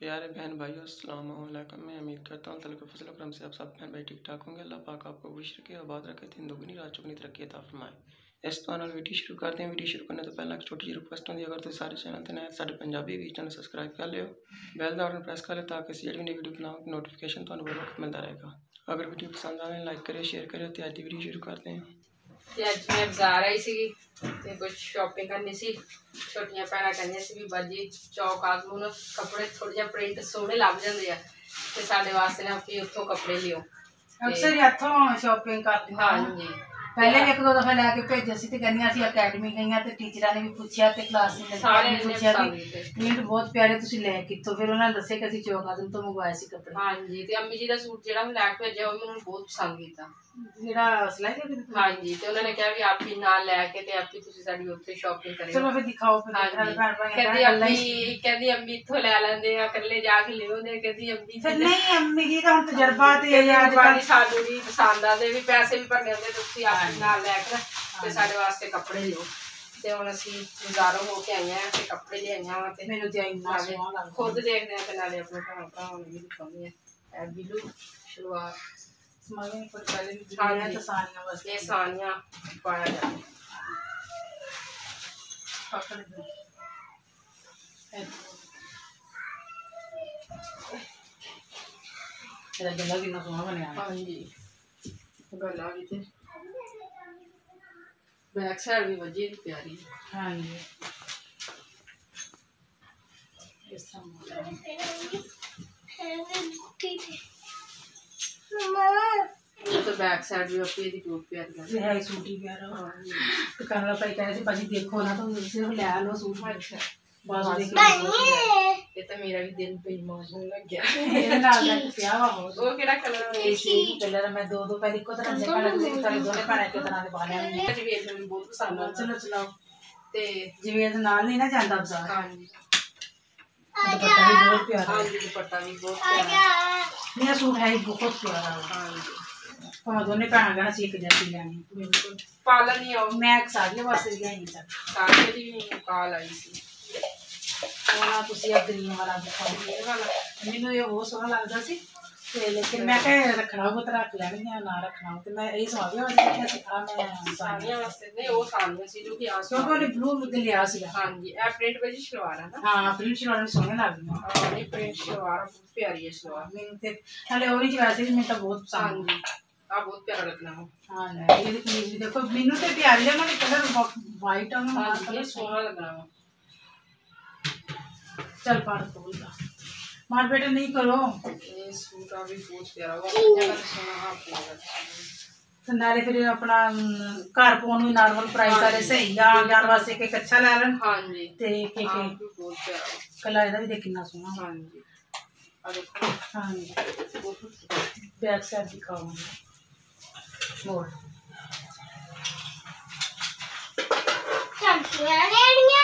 प्यारे बहन भाइयों अस्सलाम वालेकुम मैं उम्मीद करता हूँ तलक फसल करम से आप सब बहन भाई ठीक ठाक होंगे अल्लाह पाक आपको खुश रखे आबाद रखे दिन दुगनी रात चुगनी तरक्की अता फरमाए इस तो वीडियो शुरू करते हैं वीडियो शुरू करने तो पहले एक छोटी जी रिक्वेस्ट होती है अगर तुम सारे चैनल ते नए साढ़े पंजाबी भी चैनल सब्सक्राइब कर लियो बेल का बटन प्रेस कर लियो ताकि ਜਿਹੜੀ ਨਵੀਂ ਵੀਡੀਓ ਬਣਾਉਂ ਨੋਟੀਫਿਕੇਸ਼ਨ ਤੁਹਾਨੂੰ ਬਰ ਵਕਤ ਮਿਲਦਾ ਰਹੇਗਾ ਅਗਰ ਵੀਡੀਓ ਪਸੰਦ ਆਵੇ ਲਾਈਕ ਕਰਿਓ ਸ਼ੇਅਰ ਕਰਿਓ ਤੇ ਅੱਜ ਦੀ ਵੀਡੀਓ ਸ਼ੁਰੂ ਕਰਦੇ ਹਾਂ ਤੇ ਅੱਜ ਮੈਂ ਬਾਜ਼ਾਰ ਆਈ ਸੀਗੀ ਤੇ ਕੁਝ ਸ਼ਾਪਿੰਗ ਕਰਨੀ ਸੀ। ਛੋਟੀਆਂ ਭੈਣਾਂ ਕਹਿੰਦੀਆਂ ਸੀ ਵੀ ਬਾਜੀ ਚੌਕ ਆਗੂ ਨੂੰ ਕੱਪੜੇ ਥੋੜੇ ਜਿਹਾ ਪ੍ਰਿੰਟ ਸੋਹਣੇ ਲੱਗ ਜਾਂਦੇ ਆ ਤੇ ਸਾਡੇ ਵਾਸਤੇ ਨਾ ਵੀ ਉੱਥੋਂ ਕੱਪੜੇ ਲਿਓ। ਅਕਸਰ ਹੀ ਇੱਥੋਂ ਸ਼ਾਪਿੰਗ ਕਰਦੀ ਹਾਂ ਹਾਂਜੀ। ਪਹਿਲੇ ਵੀ ਇੱਕ ਦੋ ਦਫਾ ਲੈ ਕੇ ਭੇਜਿਆ ਸੀ ਤੇ ਕਹਿੰਦੀਆਂ ਸੀ ਅਕੈਡਮੀ ਗਈਆਂ ਤੇ ਟੀਚਰਾਂ ਨੇ ਵੀ ਪੁੱਛਿਆ ਤੇ ਕਲਾਸ ਸਾਰਿਆਂ ਲੱਗਿਆ ਨੇ ਪੁੱਛਿਆ ਵੀ ਪ੍ਰਿੰਟ ਬਹੁਤ ਪਿਆਰੇ ਤੁਸੀਂ ਲੈ ਕਿੱਥੋਂ ਫਿਰ ਉਹਨਾਂ ਨੇ ਦੱਸਿਆ ਕਿ ਅਸੀਂ ਚੌਕ ਆਜ਼ਮ ਤੋਂ ਮੰਗਵਾਏ ਸੀ ਕੱਪੜੇ। ਹਾਂਜੀ ਤੇ ਅੰਮੀ ਜੀ ਦਾ ਸੂਟ ਜਿਹੜਾ ਮੈਂ ਲੈ ਕੇ ਭੇਜਿਆ ਉਹ ਮੈਨੂੰ ਬਹੁਤ ਪਸੰਦ ਕੀਤਾ। ਜਿਹੜਾ ਸਿਲਾਈ ਦੇ ਵਿੱਚ ਹਾਂਜੀ ਤੇ ਉਹਨਾਂ ਨੇ ਕਿਹਾ ਵੀ ਆਪ ਨਾਲ ਲੈ ਕੇ ਤੇ ਆਪ ਤੁਸੀਂ ਸਾਡੀ ਉੱਥੇ ਸ਼ਾਪਿੰਗ ਕਰਿਓ। ਚਲੋ ਫਿਰ ਦਿਖਾਓ ਫਿਰ ਹਾਂਜੀ। ਭੈਣ ਭਾਈਆਂ ਕਹਿੰਦੀ ਦਾ ਗੱਲਾਂ ਹੀ- ਅੰਮੀ ਕਹਿੰਦੀ ਅੰਮੀ ਇੱਥੋਂ ਲੈ ਲੈਂਦੇ ਆ ਇਕੱਲੇ ਜਾ ਕੇ ਲਿਓਦੇ ਕਹਿੰਦੀ ਅੰਮੀ ਫਿਰ ਨਹੀਂ ਅੰਮੀ ਦਾ ਹੁਣ ਤਜਰਬਾ ਤੇ ਤੇ ਇਹ ਅੱਜ ਬਾਕੀ ਸਾਨੂੰ ਵੀ ਪਸੰਦ ਆਦੇ ਵੀ ਪੈਸੇ ਵੀ ਭਰਨੇ ਹੁੰਦੇ ਤੁਸੀਂ ਆਪ ਨਾਲ ਲੈ ਕੇ ਤੇ ਸਾਡੇ ਵਾਸਤੇ ਕੱਪੜੇ ਲਿਓ। ਤੇ ਹੁਣ ਅਸੀਂ ਬਾਜ਼ਾਰੋਂ ਹੋ ਕੇ ਆਈਆਂ ਤੇ ਕੱਪੜੇ ਲਿਆਈਆਂ ਵਾ ਤੇ ਮੈਨੂੰ ਤੇ ਇੰਨਾ ਨਾਲੇ ਸੋਹਣਾ ਲੱਗਦਾ। ਖੁਦ ਦੇਖਦੇ ਆ ਤੇ ਨਾਲੇ ਆਪਣੇ ਭੈਣ ਭਰਾਵਾਂ ਨੂੰ ਵੀ ਦਿਖਾਉਂਦੇ ਆ ਇਹ ਬਿਲੂ ਸ਼ਲਵਾਰ। छानिया हाँ तो सानिया बस ये सानिया पाया जाए गला कितना सोहना बनया हाँ। जी। गला भी तो- ते बैक साइड भी वजी प्यारी। हाँ जी। इस तरह। तो बैक साइड भी आपकी यदि ग्रुप पे आता है है सूट ही प्यारा तो कमला भाई कह रहे थे पाजी देखो ना तो सिर्फ ले लो सूट अच्छा बाजू देख लो ये तो मेरा भी दिल बेईमान होने लग गया मेरे नाल ਦਾ ਪਿਆ ਵਾ ਹੋ ਉਹ ਕਿਹੜਾ ਕਲਰ ਹੈ ਇਹ ਕਲਰ ਮੈਂ ਦੋ ਦੋ ਪਹਿਲੇ ਇੱਕੋ ਤਰ੍ਹਾਂ ਦੇ ਕਲਰ ਦੇ ਕਲਰ ਦੋਨੇ ਪਾਣਾ ਇੱਕੋ ਤਰ੍ਹਾਂ ਦੇ ਬਾਹਰ ਆਉਂਦੇ ਜਿਵੇਂ ਇਹ ਮੈਨੂੰ ਬਹੁਤ ਪਸੰਦ ਆ। ਚਲੋ ਚਲਾਓ ਤੇ ਜਿਵੇਂ ਇਹਦੇ ਨਾਲ ਨਹੀਂ ਨਾ ਜਾਂਦਾ ਬਾਜ਼ਾਰ। ਹਾਂਜੀ। ਦੁਪੱਟਾ ਵੀ ਬਹੁਤ ਪਿਆਰਾ। ਹਾਂਜੀ ਦੁਪੱਟਾ ਵੀ ਬਹੁਤ ਪਿਆਰਾ। ਮੇਰਾ ਸੂਟ ਹੈ ਹੀ ਬਹੁਤ ਪਿਆਰਾ ਵਾ ਹਾਂਜੀ ਭਾਵੇਂ ਦੋਨੇ ਭੈਣਾਂ ਕਹਿਣਾ ਸੀ ਇੱਕ ਜੈਸੀ ਲੈਣੀ ਬਿਲਕੁਲ ਪਾਲਣ ਨਹੀਂ ਆਉ ਮੈਂ ਇੱਕ ਸਾਰੀਆਂ ਵਾਸਤੇ ਲਿਆਈ ਤਾਂ ਕਾਕੇ ਦੀ ਵੀ ਕਾਲ ਆਈ ਸੀ ਉਹਨਾਂ ਤੁਸੀਂ ਆ ਗ੍ਰੀਨ ਵਾਲਾ ਦਿਖਾਓ ਇਹ ਵਾਲਾ ਮੈਨੂੰ ਇਹ ਬਹੁਤ ਸੋਹਣਾ ਲੱਗਦਾ ਸੀ ਤੇ ਲੇਕਿਨ ਮੈਂ ਕਿਹਾ ਰੱਖਣਾ ਉਹ ਤਾਂ ਰੱਖ ਲੈਣਗੀਆਂ ਨਾ ਰੱਖਣਾ ਹੋਊ ਤੇ ਮੈਂ ਇਹ ਸਵਾ ਲਿਆ ਵਾਸਤੇ ਕਿ ਸਿਖਾ ਮੈਂ ਸਾਰੀਆਂ ਸਾਨੀਆਂ ਵਾਸਤੇ ਨਹੀਂ ਉਹ ਸਾਨੀਆਂ ਸੀ ਜੋ ਕਿ ਆਸ ਕਿਉਂਕਿ ਉਹਨੇ ਬਲੂ ਦੇ ਲਿਆ ਸੀਗਾ ਹਾਂਜੀ ਇਹ ਪ੍ਰਿੰਟ ਵਿੱਚ ਸ਼ਲਵਾਰ ਹੈ ਨਾ ਹਾਂ ਪ੍ਰਿੰਟ ਸ਼ਲਵਾਰ ਵੀ ਸੋਹਣੇ ਲੱਗਦੀਆਂ ਹਾਂ ਇਹ ਪ੍ਰਿੰਟ ਸ਼ਲਵਾਰ ਬਹੁਤ ਪਿਆਰੀ ਹੈ ਸ਼ਲਵਾਰ ਮੈਨੂੰ ਤੇ ਹਲੇ ਉਹ ਨਹੀਂ ਵੈਸੇ ਵੀ ਮੈਨੂੰ ਤਾਂ ਬਹੁਤ ਪਸੰਦ ਹਾਂਜੀ ਆ ਬਹੁਤ ਪਿਆਰਾ ਲੱਗਣਾ ਉਹ ਹਾਂ ਇਹਦੀ ਕਮੀਜ਼ ਵੀ ਦੇਖੋ ਮੈਨੂੰ ਤੇ ਪਿਆਰੀ ਹੈ ਉਹਨਾਂ ਦੇ ਕਲਰ ਵਾਈਟ ਆ ਉਹਨਾਂ ਹਾਂਜੀ ਦਾ ਇਹ ਸੋਹਣਾ ਲੱਗਣਾ ਵਾ ਚੱਲ ਪੜ ਤੋਲਦਾ मार बेटा नहीं करो। नारे तो फिर अपना घर पोन भी नॉर्मल प्राइस आले सही आ जान वास्ते के अच्छा ले लें हाँ जी। ते के के कला इधर भी देखना सोना। हाँ जी। आ देखो। हाँ जी। बैक साइड दिखाओ मोर चल सुना लेनिया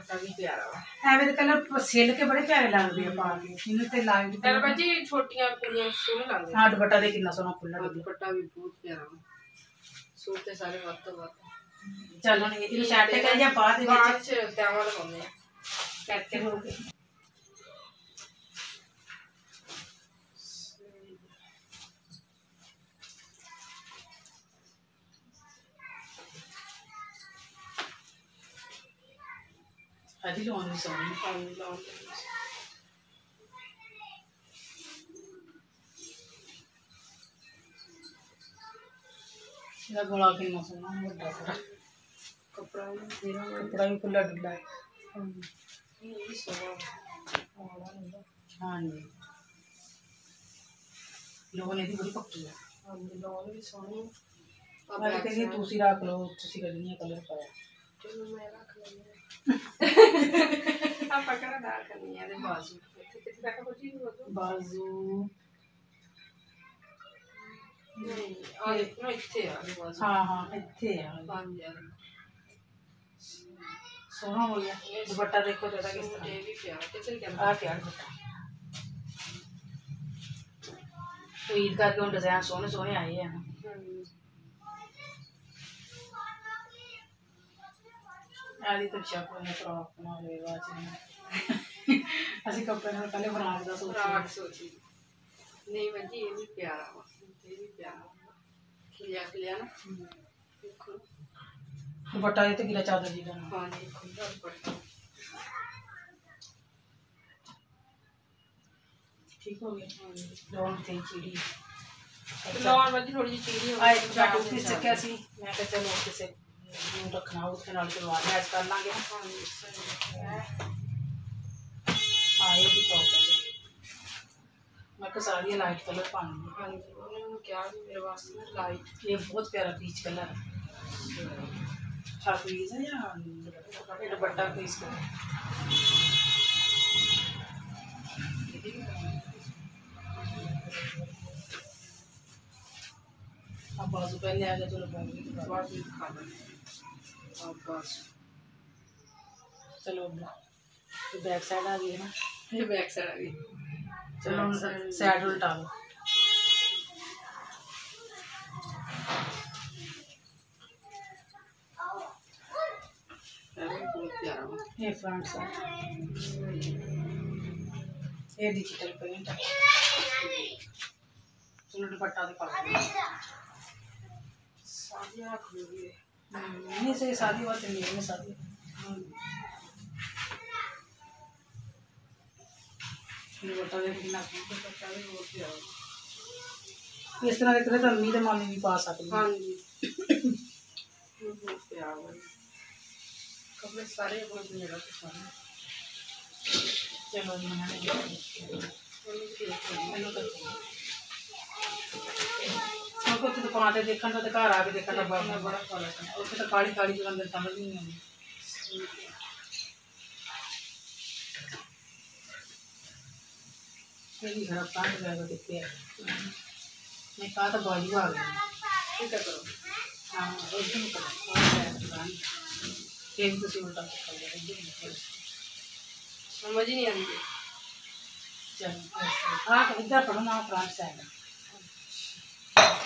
ਹਿੱਬਾ ਦੀ ਜਾਂ ਹਮਲਾ ਦੇ ਨਹੀਂ ਤੂੰ ਇੱਕ ਇੱਕ ਕਹਿ ਨਾਲ ਦੋਨੇ ਪਾਣਾ ਲੈ ਲੈਣੇ ਕਹਿ ਨਾਲ ਦੋਨੇ ਪਾਣਾ ਲੈ ਲੈਣਾ ਹਾਂਜੀ ਤੇ ਚਲੋ ਸਾਡਾ ਕੋਈ ਫਾਇਦਾ ਹੋ ਗਿਆ ਫਾਇਦਾ ਹੋ ਬੱਟਾ ਦੇਖੋ ਦੁਪੱਟਾ ਵੀ ਪਿਆਰਾ ਵਾ ਐਵੇਂ ਦੇ ਕਲਰ ਸਿਲ ਕੇ ਬੜੇ ਪਿਆਰੇ ਲੱਗਦੇ ਆ ਪਾ ਕੇ ਇਹਨੂੰ ਤੇ ਲਾਈਟ ਚਲ ਭਾਜੀ ਛੋਟੀਆਂ ਕੁੜੀਆਂ ਨੂੰ ਸੋਹਣੇ ਲੱਗਦੇ ਹਾਂ ਦੁਪੱਟਾ ਦੇ ਕਿੰਨਾ ਸੋਹਣਾ ਖੁੱਲਾ ਆ ਦੁਪੱਟਾ ਵੀ ਬਹੁਤ ਪਿਆਰਾ ਵਾ ਸੂਟ ਤੇ ਸਾਰੇ ਵੱਧ ਤੋਂ ਵੱਧ ਚੱਲ ਹੁਣ ਇਹਨੂੰ ਸੈੱਟ ਕਰ ਜਾਂ ਬਾਅਦ ਦੇ ਵਿੱਚ ਬਾਅਦ ਚ ਟਾਵਾਂ ਲਗਾਉਂਦੇ ਆ ਕਰਕੇ ਹੋ ਕੇ I didn't want to use some new love. ఇలా గులాబీ మసాలా కప్పుడా కప్పుడా కుల్లా డుల్లా हाँ जी लोगों ने भी बड़ी पक्की है हाँ लोगों ने भी सोनी अब कहते हैं दूसरी राख लो दूसरी करनी है कलर पाया चलो मैं राख लेंगे tá pra agradar a caminhada de bazu. Tem que ficar com a de bazu. Olha, não é teatro, bazu. हाँ हाँ teatro. सोना हो गया दुपट्टा देखो जरा किस तरह आ प्यार बता तो ईद का क्यों डिज़ाइन सोने सोने आई है ना Hai detto c'è quella frock, no? Aveva, cioè... Así कपड़े में पहले बना लेता सोच फ्रॉक सोची नहीं बजी ये भी प्यारा ये भी प्यारा खिलिया खिलिया ना देखो दुपट्टा ये तो गिला चादर जी का हां देखो दुपट्टा ठीक हो गया लॉन थे चीड़ी लॉन वाली थोड़ी सी चीड़ी हो आई चाटू किस से कैसी मैं कहता हूं किस से ਗਿਆ ਲੋਨ ਤੇ ਚੀੜੀ ਲਾਉਣ ਵਾਲੀ ਥੋੜੀ ਜਿਹੀ ਚੀੜੀ ਆਏ ਮੈਂ ਟੂਪੀਸ ਚੱਕਿਆ ਸੀ ਮੈਂ ਕਿਹਾ ਚਲੋ ਕਿਸੇ ਨੂੰ ਰੱਖਣਾ ਉਹਦੇ ਨਾਲ ਚਲਵਾ ਮੈਚ ਕਰ ਲਾਂਗੇ ਹਾਂ ਜੀ ਸਹੀ ਹੈ ਹਾਂ ਇਹ ਵੀ ਪ੍ਰੋਬਲਮ ਮੈਂ ਕਿਹਾ ਸਾਰੀ ਲਾਈਟ ਕਲਰ ਪਾਣੀ ਹਾਂ ਜੀ ਉਹਨੇ ਮੈਨੂੰ ਕਿਹਾ ਵੀ ਮੇਰੇ ਵਾਸਤੇ ਨਾ ਲਾਈਟ ਇਹ ਬਹੁਤ ਪਿਆਰਾ ਪੀਚ ਕਲਰ ਹੈ ਛਾ ਪੀਸ ਹੈ ਜਾਂ ਇਹ ਦੁਪੱਟਾ ਪੀਸ ਕਰ अब बाजू पहले आ गया चलो बाजू की बात। और बस चलो तो बैक साइड आ गई है ना? ये बैक साइड आ गई चलो साइड उल्टा। लो। ये फ्रंट साइड ये डिजिटल पेंट चलो दुपट्टा दिखा सारी आँख हम्म, नहीं सही, शादी बात नहीं है शादी हम्म। तो इस तरह के रहे तो अम्मी मामी भी पा सकते हाँ। जी। कपड़े सारे अपने चलो मैंने ਸਭ ਕੁਝ ਦੁਕਾਨ ਤੇ ਦੇਖਣ ਦਾ ਤੇ ਘਰ ਆ ਕੇ ਦੇਖਣ ਦਾ ਬੜਾ ਬੜਾ ਫਰਕ ਹੈ ਉੱਥੇ ਤਾਂ ਕਾਲੀ ਕਾਲੀ ਜਿਹੀ ਅੰਦਰ ਸਮਝ ਨਹੀਂ ਆਉਂਦੀ ਇਹ ਵੀ ਖਰਾਬ ਕਾਂਡ ਗਿਆ ਦੇਖਿਆ ਮੈਂ ਕਹਾ ਤਾਂ ਬਾਜੂ ਆ ਗਈ ਠੀਕ ਕਰੋ ਹਾਂ एकदम करो ਇਹ ਵੀ ਤੁਸੀਂ ਉਲਟਾ ਕਰ ਲਿਆ एकदम करो। ਸਮਝ ਹੀ ਨਹੀਂ ਆਉਂਦੀ चलो हाँ इधर पढ़ो ना फ्रंट साइड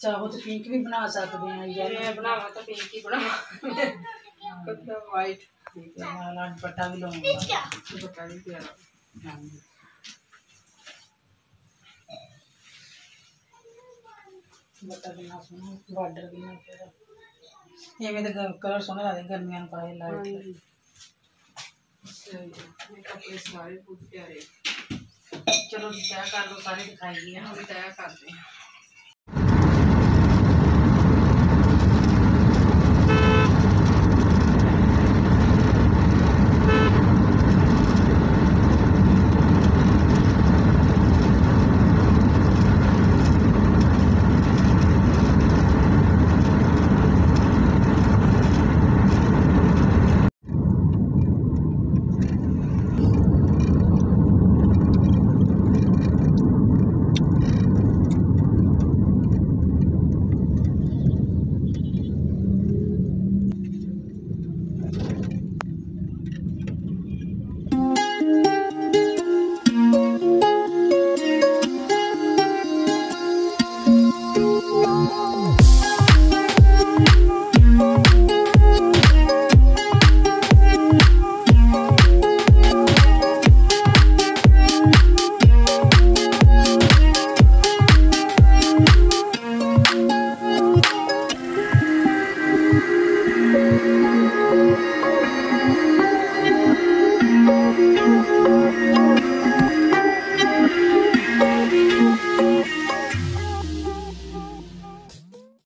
चाहो तो पिंक भी बना सकते हैं बनावा तो पिंक ही बना वाइट ठीक है लाल भी लूँगा भी बॉर्डर ये मेरे कलर सोने लगे में पाए लाइट चलो तय कर लो सारे दिखाइए हम तय कर हैं